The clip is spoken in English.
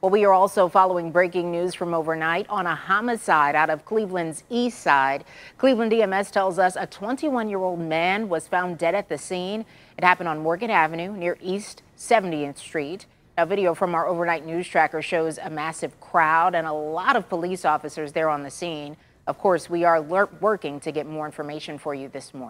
Well, we are also following breaking news from overnight on a homicide out of Cleveland's east side. Cleveland EMS tells us a 21 year old man was found dead at the scene. It happened on Morgan Avenue near East 70th Street. A video from our overnight news tracker shows a massive crowd and a lot of police officers there on the scene. Of course, we are working to get more information for you this morning.